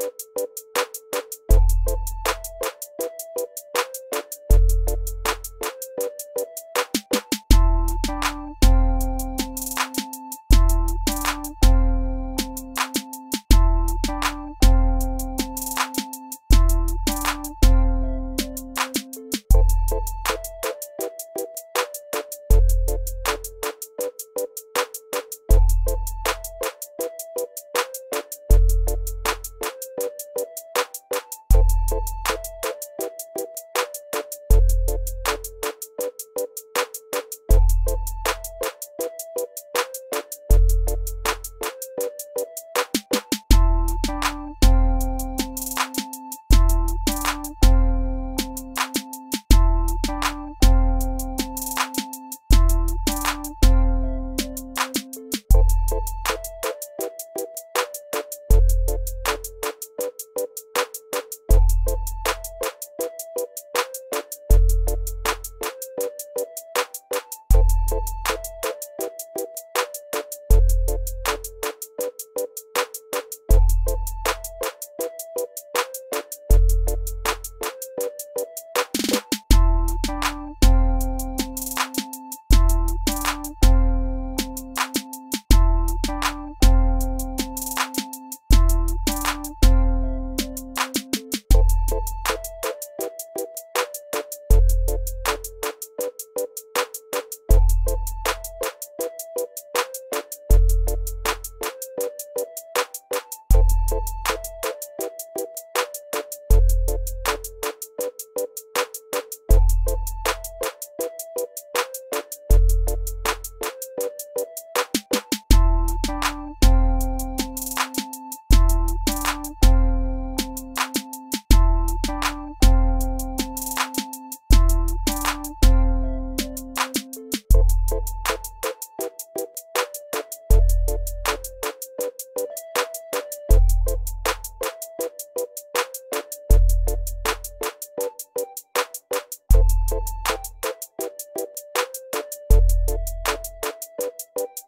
you you